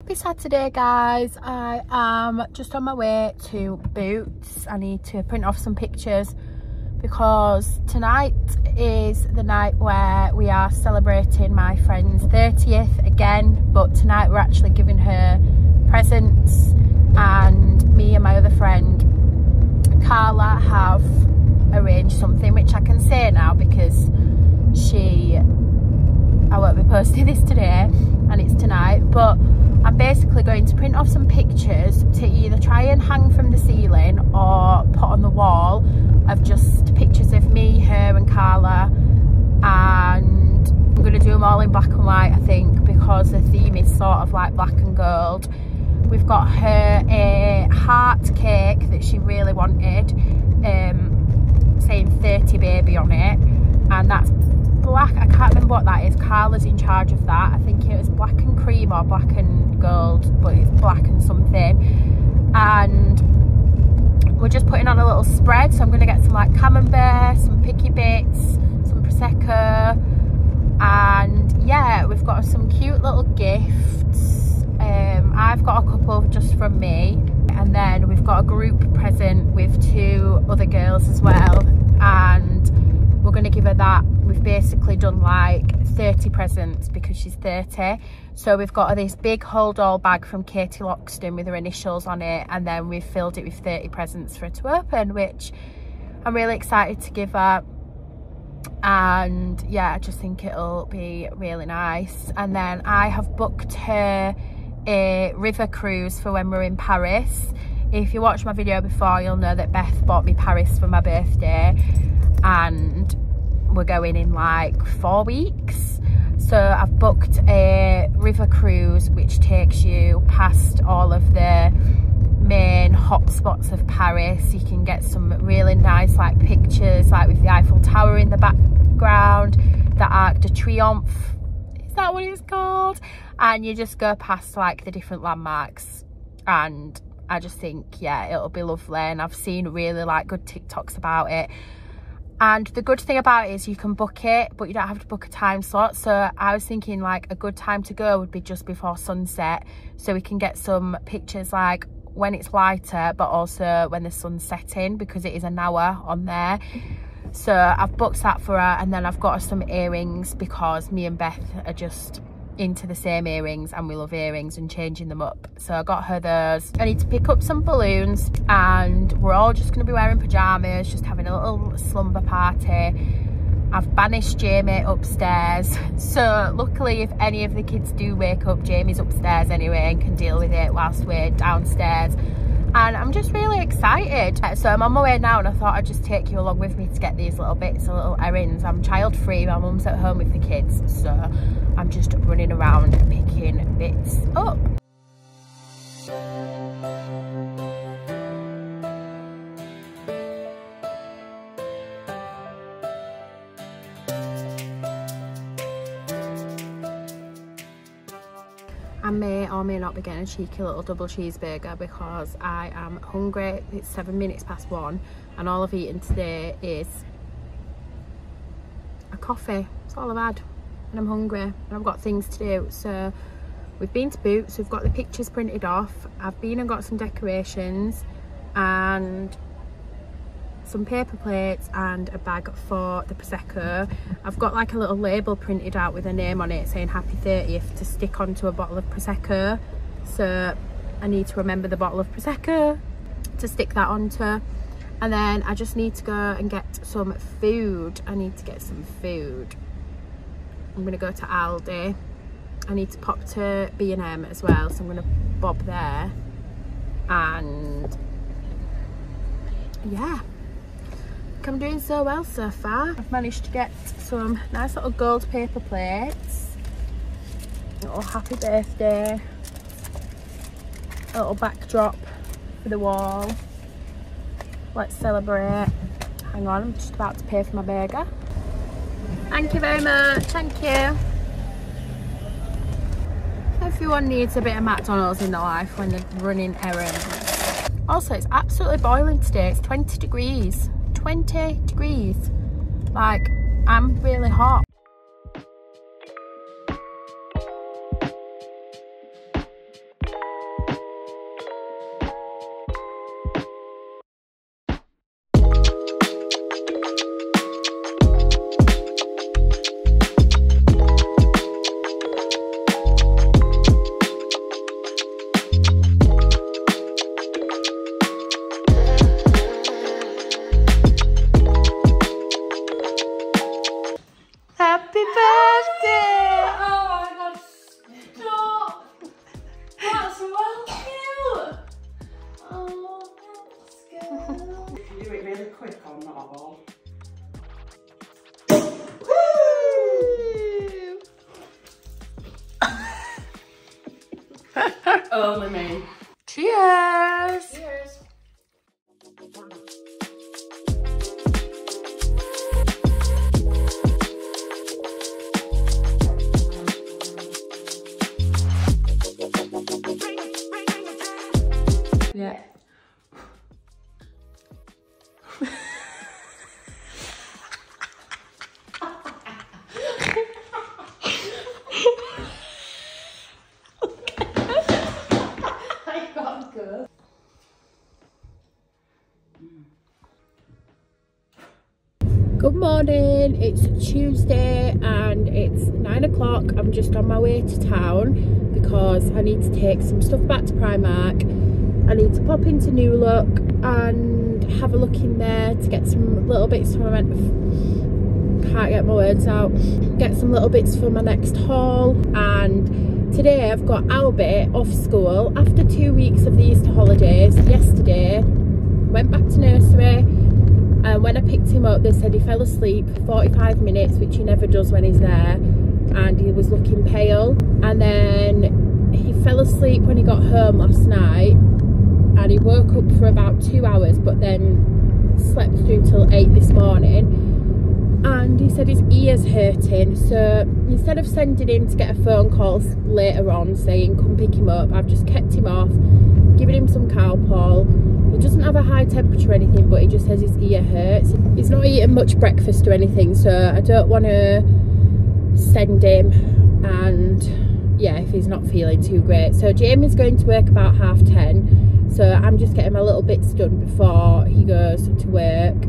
Happy Saturday guys. I am just on my way to Boots. I need to print off some pictures because tonight is the night where we are celebrating my friend's 30th again but tonight we're actually giving her presents and me and my other friend Carla have arranged something which I can say now because she I won't be posting this today and it's tonight but I'm basically going to print off some pictures to either try and hang from the ceiling or put on the wall of just pictures of me, her and Carla and I'm going to do them all in black and white I think because the theme is sort of like black and gold. We've got her a heart cake that she really wanted um, saying 30 baby on it and that's black i can't remember what that is. Carla's in charge of that. I think it was black and cream or black and gold but it's black and something. And we're just putting on a little spread. So i'm going to get some like camembert some picky bits some prosecco. And yeah we've got some cute little gifts. Um, i've got a couple just from me. And then we've got a group present with two other girls as well. And we're going to give her that we've basically done like 30 presents because she's 30 so we've got this big hold all bag from Katie Loxton with her initials on it and then we've filled it with 30 presents for her to open which I'm really excited to give her and yeah I just think it'll be really nice. And then I have booked her a river cruise for when we're in Paris. If you watched my video before you'll know that Beth bought me Paris for my birthday. And we're going in like four weeks. So I've booked a river cruise which takes you past all of the main hotspots of Paris. You can get some really nice like pictures like with the Eiffel Tower in the background the Arc de Triomphe is that what it's called? And you just go past like the different landmarks. And I just think yeah it'll be lovely. And I've seen really like good TikToks about it and the good thing about it is you can book it but you don't have to book a time slot. So i was thinking like a good time to go would be just before sunset so we can get some pictures like when it's lighter but also when the sun's setting because it is an hour on there. So i've booked that for her and then i've got her some earrings because me and beth are just into the same earrings and we love earrings and changing them up. So i got her those. I need to pick up some balloons and we're all just going to be wearing pajamas just having a little slumber party. I've banished Jamie upstairs. So luckily if any of the kids do wake up Jamie's upstairs anyway and can deal with it whilst we're downstairs and I'm just really excited. So I'm on my way now and I thought I'd just take you along with me to get these little bits, little errands. I'm child free, my mum's at home with the kids, so I'm just running around picking bits up. Be getting a cheeky little double cheeseburger because I am hungry. It's seven minutes past one and all I've eaten today is a coffee. That's all I've had and I'm hungry and I've got things to do. So we've been to Boots, we've got the pictures printed off. I've been and got some decorations and some paper plates and a bag for the Prosecco. I've got like a little label printed out with a name on it saying happy 30th to stick onto a bottle of Prosecco. So I need to remember the bottle of Prosecco to stick that onto. And then I just need to go and get some food. I need to get some food. I'm gonna go to Aldi. I need to pop to B&M as well. So I'm gonna bob there. And yeah, I'm doing so well so far. I've managed to get some nice little gold paper plates. Little happy birthday. A little backdrop for the wall. Let's celebrate. Hang on, I'm just about to pay for my burger. Thank you very much, thank you. Everyone needs a bit of McDonald's in their life when they're running errands. Also, it's absolutely boiling today. It's 20 degrees. 20 degrees. Like, I'm really hot. quick on that all. Good morning, it's Tuesday and it's nine o'clock. I'm just on my way to town because I need to take some stuff back to Primark. I need to pop into New Look and have a look in there to get some little bits for my can't get my words out. Get some little bits for my next haul and today I've got Albert off school after two weeks of the Easter holidays. Yesterday went back to nursery and when I picked him up they said he fell asleep for 45 minutes which he never does when he's there and he was looking pale. And then he fell asleep when he got home last night and he woke up for about two hours but then slept through till eight this morning. And he said his ears hurting so instead of sending him to get a phone call later on saying come pick him up I've just kept him off giving him some Calpol he doesn't have a high temperature or anything but he just says his ear hurts. He's not eating much breakfast or anything so I don't want to send him and yeah if he's not feeling too great. So Jamie's going to work about half ten so I'm just getting my little bits done before he goes to work.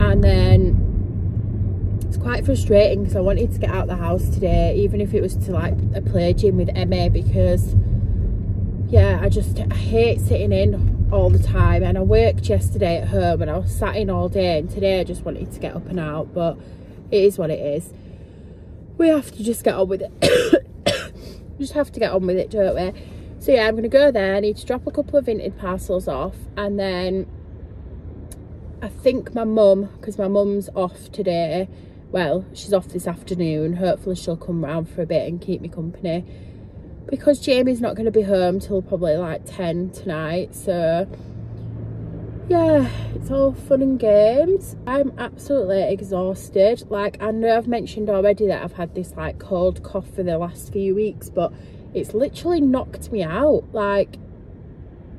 And then it's quite frustrating because I wanted to get out the house today even if it was to like a play gym with Emma because yeah I just I hate sitting in all the time and I worked yesterday at home and I was sat in all day and today I just wanted to get up and out but it is what it is. We have to just get on with it. Just have to get on with it don't we? So yeah I'm gonna go there. I need to drop a couple of Vinted parcels off and then I think my mum because my mum's off today well she's off this afternoon. Hopefully she'll come round for a bit and keep me company because Jamie's not going to be home till probably like 10 tonight so yeah it's all fun and games. I'm absolutely exhausted. Like I know I've mentioned already that I've had this like cold cough for the last few weeks but it's literally knocked me out. Like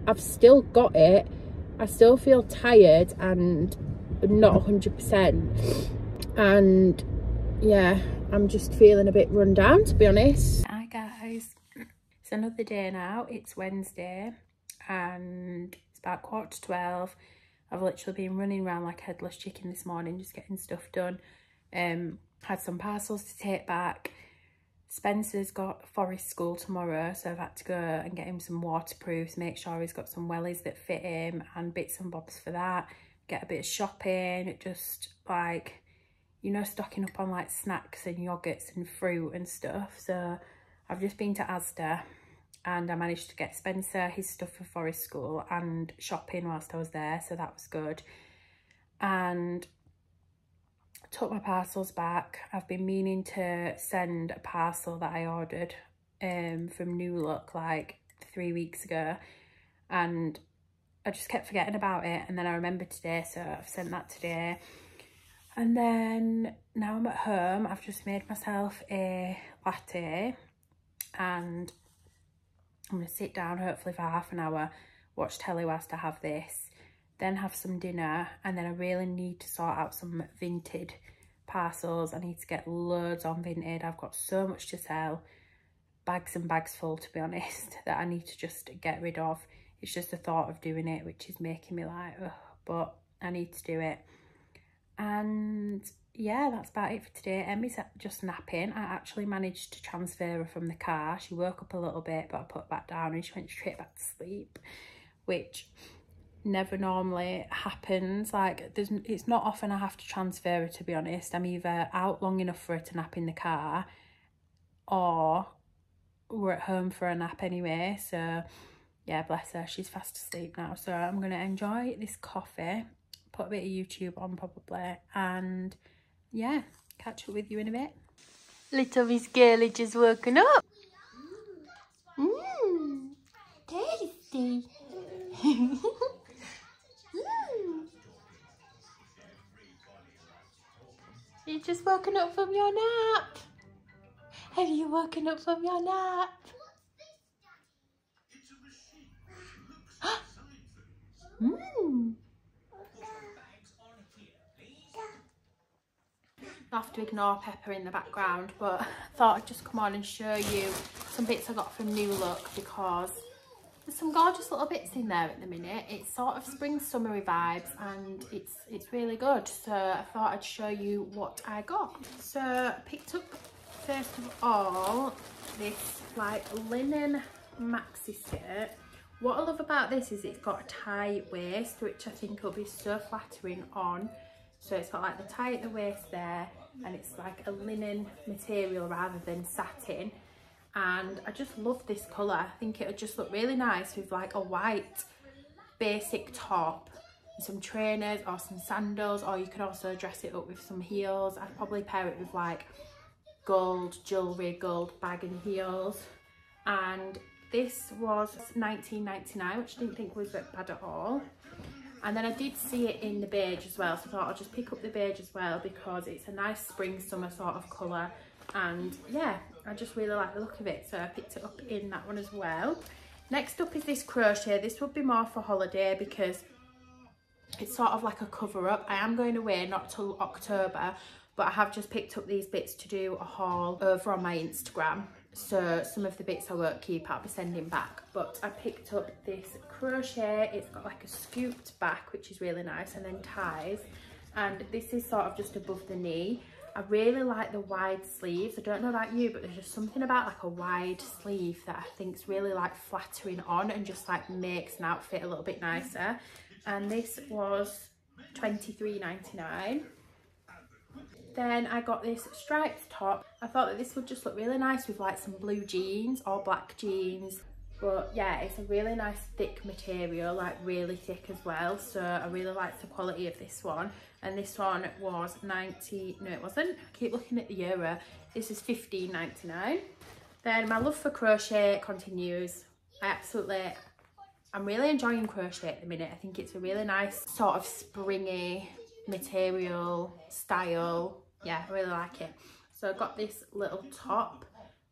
I've still got it. I still feel tired and not 100% and yeah i'm just feeling a bit run down to be honest it's another day now it's wednesday and it's about quarter to 12 i've literally been running around like a headless chicken this morning just getting stuff done um had some parcels to take back Spencer's got forest school tomorrow, so I've had to go and get him some waterproofs, make sure he's got some wellies that fit him and bits and bobs for that. Get a bit of shopping, just like you know, stocking up on like snacks and yogurts and fruit and stuff. So I've just been to Asda and I managed to get Spencer his stuff for forest school and shopping whilst I was there. So that was good. And took my parcels back. I've been meaning to send a parcel that I ordered um, from New Look like three weeks ago. And I just kept forgetting about it. And then I remembered today. So I've sent that today. And then now I'm at home, I've just made myself a latte and I'm going to sit down hopefully for half an hour, watch telly whilst I have this, then have some dinner and then I really need to sort out some Vinted parcels. I need to get loads on Vinted. I've got so much to sell, bags and bags full to be honest, that I need to just get rid of. It's just the thought of doing it which is making me like, but I need to do it and yeah that's about it for today. Emmy's just napping. I actually managed to transfer her from the car. She woke up a little bit but i put her back down and she went straight back to sleep which never normally happens. Like there's it's not often i have to transfer her to be honest. I'm either out long enough for her to nap in the car or we're at home for a nap anyway. So yeah bless her. She's fast asleep now. So i'm gonna enjoy this coffee put a bit of YouTube on probably and yeah, catch up with you in a bit. Little Miss Girly just woken up. Mmm, tasty. You just woken up from your nap. Have you woken up from your nap? Mmm. I have to ignore Pepper in the background, but I thought I'd just come on and show you some bits I got from New Look because there's some gorgeous little bits in there at the minute. It's sort of spring summery vibes and it's it's really good. So I thought I'd show you what I got. So I picked up first of all this like linen maxi skirt. What I love about this is it's got a tight waist which I think will be so flattering on. So it's got like the tie at the waist there and it's like a linen material rather than satin and I just love this colour. I think it would just look really nice with like a white basic top some trainers or some sandals or you could also dress it up with some heels. I'd probably pair it with like gold jewellery, gold bag and heels and this was 19.99 which I didn't think was bad at all and then I did see it in the beige as well so I thought I'll just pick up the beige as well because it's a nice spring summer sort of colour. And yeah I just really like the look of it so I picked it up in that one as well. Next up is this crochet. This would be more for holiday because it's sort of like a cover up I am going away not till October but I have just picked up these bits to do a haul over on my Instagram so some of the bits I won't keep I'll be sending back. But I picked up this crochet. It's got like a scooped back which is really nice and then ties. And this is sort of just above the knee. I really like the wide sleeves. I don't know about you but there's just something about like a wide sleeve that I think is really like flattering on and just like makes an outfit a little bit nicer. And this was 23.99 then I got this striped top. I thought that this would just look really nice with like some blue jeans or black jeans. But yeah, it's a really nice thick material, like really thick as well. So I really like the quality of this one. And this one was 90, no it wasn't. I keep looking at the euro. This is 15.99. Then my love for crochet continues. I absolutely, I'm really enjoying crochet at the minute. I think it's a really nice sort of springy material, style. Yeah, I really like it. So I got this little top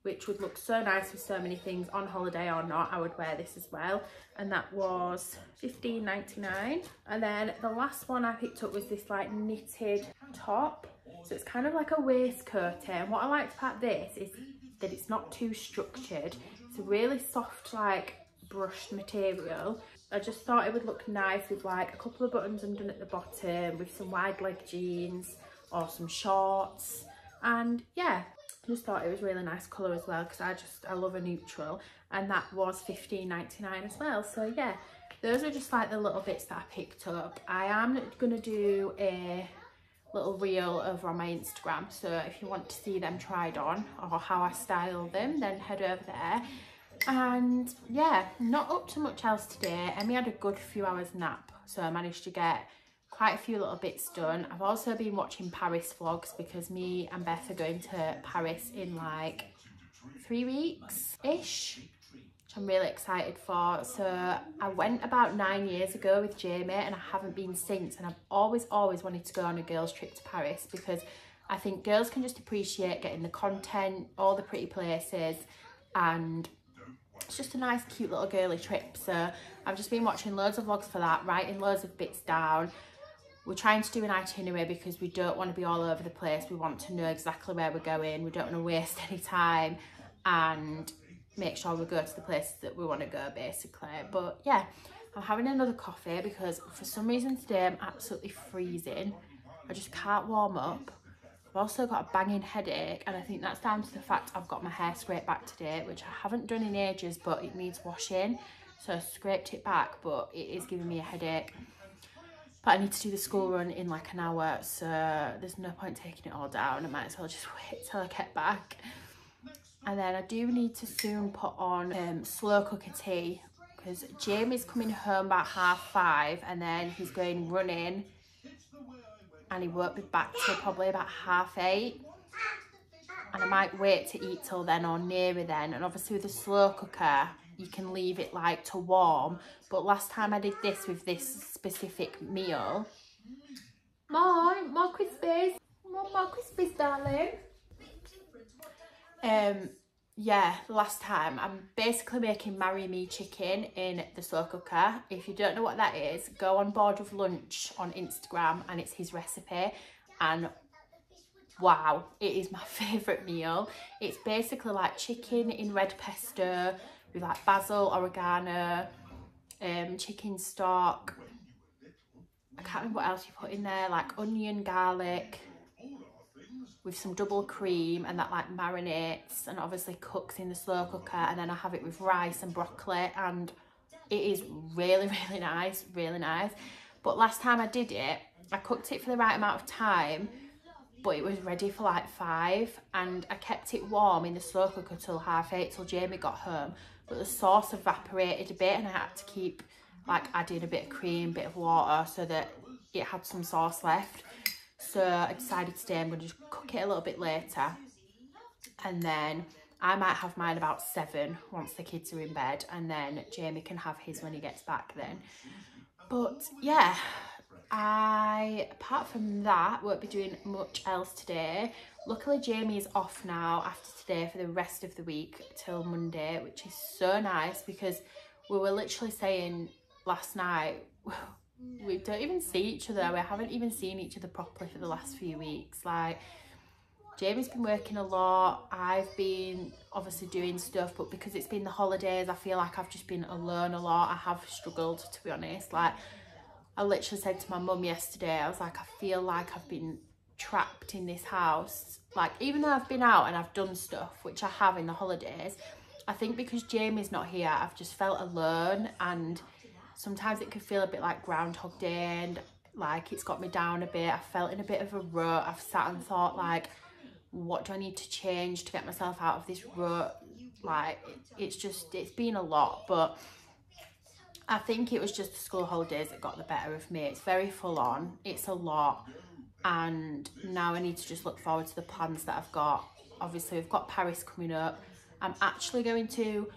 which would look so nice with so many things on holiday or not. I would wear this as well. And that was 15.99. And then the last one I picked up was this like knitted top. So it's kind of like a waistcoat. And what I liked about this is that it's not too structured. It's a really soft like brushed material I just thought it would look nice with like a couple of buttons undone at the bottom with some wide leg jeans or some shorts. And yeah just thought it was really nice colour as well because I just I love a neutral and that was 15.99 as well. So yeah those are just like the little bits that I picked up. I am to do a little reel over on my Instagram so if you want to see them tried on or how I style them then head over there. And yeah not up to much else today. Emmy had a good few hours nap so I managed to get quite a few little bits done. I've also been watching Paris vlogs because me and Beth are going to Paris in like three weeks ish which I'm really excited for. So I went about nine years ago with Jamie and I haven't been since and I've always always wanted to go on a girls trip to Paris because I think girls can just appreciate getting the content all the pretty places and it's just a nice cute little girly trip. So I've just been watching loads of vlogs for that writing loads of bits down we're trying to do an itinerary because we don't want to be all over the place. We want to know exactly where we're going. We don't want to waste any time and make sure we go to the places that we want to go basically. But yeah I'm having another coffee because for some reason today I'm absolutely freezing. I just can't warm up. I've also got a banging headache and I think that's down to the fact I've got my hair scraped back today, which I haven't done in ages, but it needs washing. So I scraped it back, but it is giving me a headache. But I need to do the school run in like an hour, so there's no point taking it all down. I might as well just wait till I get back. And then I do need to soon put on um, slow cooker tea because Jamie's coming home about half five and then he's going running and he won't be back till probably about half eight and I might wait to eat till then or nearer then and obviously with a slow cooker you can leave it like to warm but last time I did this with this specific meal more more crispies One more crispies, darling. Um, yeah, last time I'm basically making marry me chicken in the slow cooker. If you don't know what that is, go on Bored of Lunch on Instagram and it's his recipe. And wow, it is my favourite meal. It's basically like chicken in red pesto with like basil, oregano, um, chicken stock. I can't remember what else you put in there, like onion, garlic, with some double cream and that like marinates and obviously cooks in the slow cooker. And then I have it with rice and broccoli and it is really really nice really nice. But last time I did it I cooked it for the right amount of time but it was ready for like five. And I kept it warm in the slow cooker till half eight till Jamie got home but the sauce evaporated a bit and I had to keep like adding a bit of cream bit of water so that it had some sauce left so I decided today I'm going to just cook it a little bit later. And then I might have mine about seven once the kids are in bed. And then Jamie can have his when he gets back then. But yeah, I, apart from that, won't be doing much else today. Luckily, Jamie is off now after today for the rest of the week till Monday, which is so nice because we were literally saying last night, we don't even see each other. We haven't even seen each other properly for the last few weeks. Like, Jamie's been working a lot. I've been obviously doing stuff, but because it's been the holidays, I feel like I've just been alone a lot. I have struggled, to be honest. Like, I literally said to my mum yesterday, I was like, I feel like I've been trapped in this house. Like, even though I've been out and I've done stuff, which I have in the holidays, I think because Jamie's not here, I've just felt alone and sometimes it could feel a bit like Groundhog Day and like it's got me down a bit. I felt in a bit of a rut. I've sat and thought like, what do I need to change to get myself out of this rut? Like, it's just, it's been a lot, but I think it was just the school holidays that got the better of me. It's very full on. It's a lot. And now I need to just look forward to the plans that I've got. Obviously, we've got Paris coming up. I'm actually going to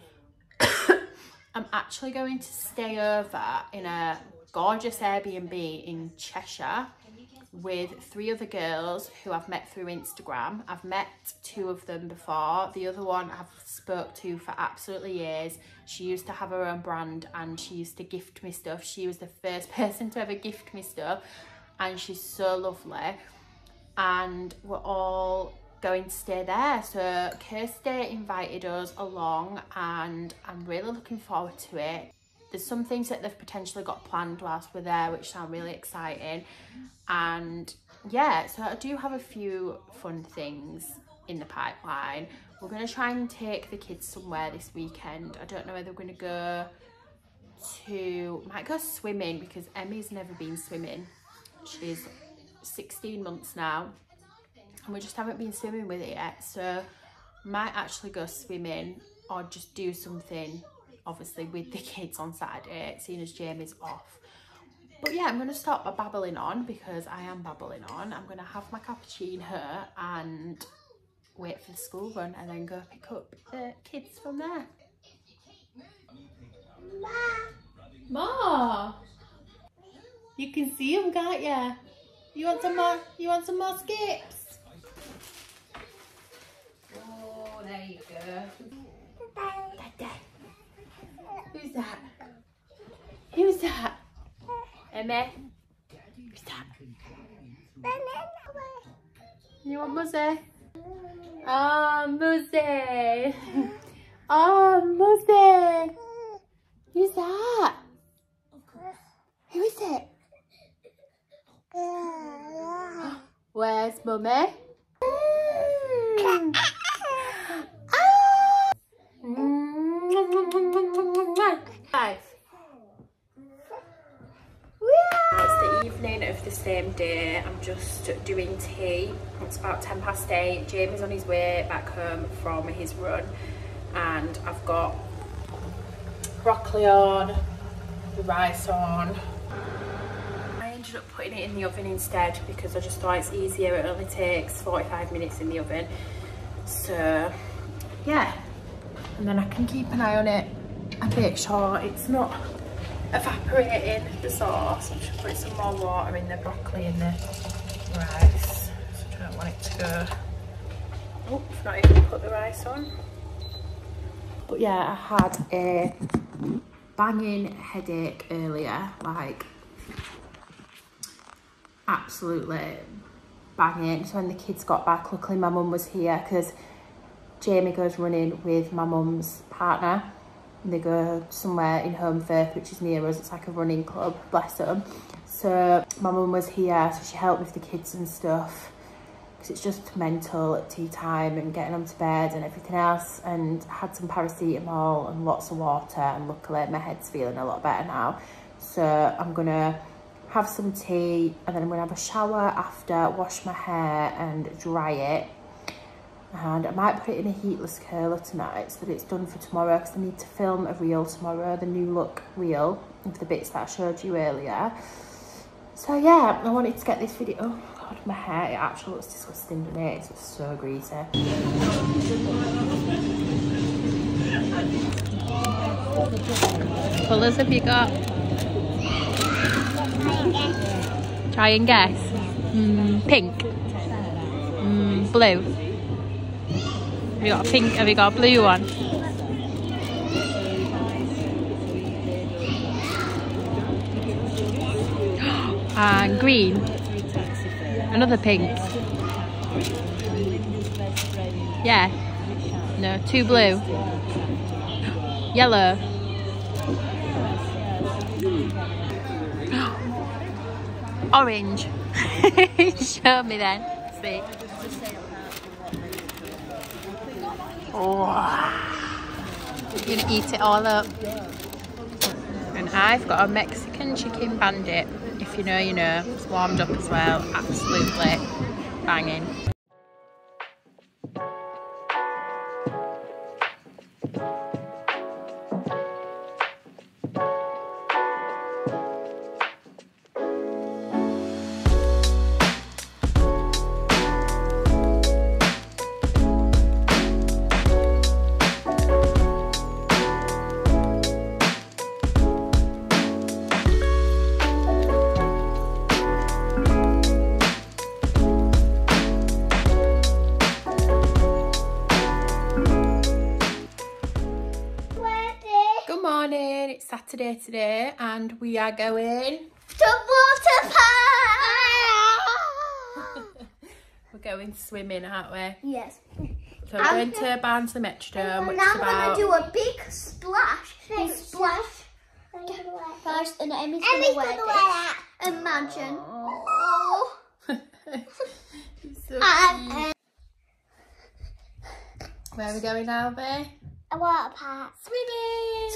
I'm actually going to stay over in a gorgeous Airbnb in Cheshire with three other girls who I've met through Instagram. I've met two of them before. The other one I've spoke to for absolutely years. She used to have her own brand and she used to gift me stuff. She was the first person to ever gift me stuff and she's so lovely. And we're all going to stay there. So Kirsty invited us along and I'm really looking forward to it. There's some things that they've potentially got planned whilst we're there which sound really exciting. And yeah, so I do have a few fun things in the pipeline. We're going to try and take the kids somewhere this weekend. I don't know whether we're going to go to, might go swimming because Emmy's never been swimming. She's 16 months now. And we just haven't been swimming with it yet so might actually go swimming or just do something obviously with the kids on Saturday seeing as Jamie's off. But yeah I'm going to stop babbling on because I am babbling on. I'm going to have my cappuccino and wait for the school run and then go pick up the kids from there. Ma! Ma you can see them can't you you want some more you want some more skips Oh, there you go. Who's that? Who's that? Emma? Who's that? You want Muzzy? Oh, Muzzy. Oh, Muzzy. Who's that? Who is it? Where's Mummy? Five. It's the evening of the same day. I'm just doing tea. It's about 10 past 8. Jamie's on his way back home from his run. And I've got broccoli on, the rice on. I ended up putting it in the oven instead because I just thought it's easier. It only takes 45 minutes in the oven. So, yeah. And then I can keep an eye on it and make sure it's not evaporating the sauce. I'm just put some more water in the broccoli and the rice so I don't want it to go. Oh, not even put the rice on. But yeah, I had a banging headache earlier, like absolutely banging. So when the kids got back, luckily my mum was here because Jamie goes running with my mum's partner. And they go somewhere in Holmfirth, which is near us. It's like a running club, bless them. So my mum was here, so she helped with the kids and stuff. Because it's just mental at tea time and getting them to bed and everything else. And had some paracetamol and lots of water. And luckily my head's feeling a lot better now. So I'm going to have some tea and then I'm going to have a shower after, wash my hair and dry it and I might put it in a heatless curler tonight so that it's done for tomorrow because I need to film a reel tomorrow, the new look reel of the bits that I showed you earlier. So yeah, I wanted to get this video, oh god, my hair, it actually looks disgusting, doesn't it? It's so greasy. What colours have you got? Try and guess. Mm, pink. Mm, blue. Have you got a pink? Have you got a blue one? And green. Another pink. Yeah. No, two blue. Yellow. Orange. Show me then. See. Oh, you're gonna eat it all up. And I've got a Mexican chicken bandit. If you know, you know. It's warmed up as well. Absolutely banging. Today and we are going to water park! we're going swimming, aren't we? yes. So we're going to Barnsley Metrodome, which now is I'm about going to do a big splash. Big splash. First, and Emmy's going to wear this. Imagine. Oh. so cute. uh, Where are we going now, babe? A water park. Swimming!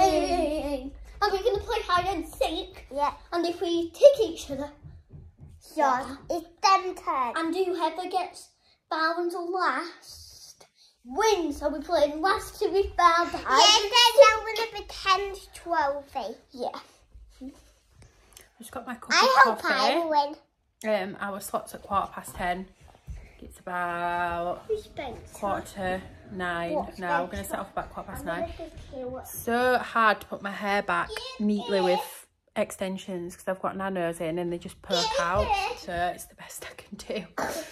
Swimming. And we're going to play hide and seek. Yeah, And if we take each other, so it's them turn. and do whoever gets found last wins. So we're playing last to be found. Yeah, hide then I'm gonna pretend trophy. Yeah. I Just got my cup I of hope I win. Um, our slot's at quarter past ten. It's about quarter to nine now. We're going to set off about quarter past nine. So hard to put my hair back neatly with extensions because I've got nanos in and they just perk out. So it's the best I can do.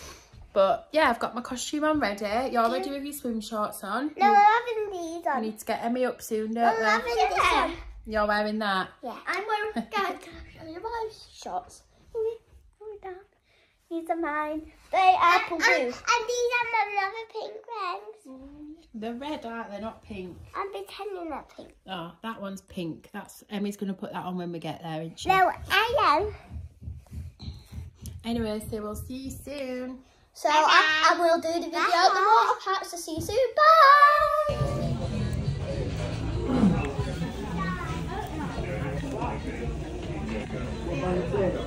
But yeah, I've got my costume on ready. You're ready with your swim shorts on. No, I'm having these I on. need to get Emmy up soon, I'm don't having we? this on. You're wearing that. Yeah, I'm wearing guys, I show you my shorts? These are mine. They are apple blue. And these are my other pink ones. They're red, aren't they? Not pink. I'm pretending they're pink. Oh, that one's pink. That's Emmy's going to put that on when we get there, isn't she? No, I am. Anyway, so we'll see you soon. So Bye -bye. I, I, will do the video at the water park. So see you soon. Bye. Bye.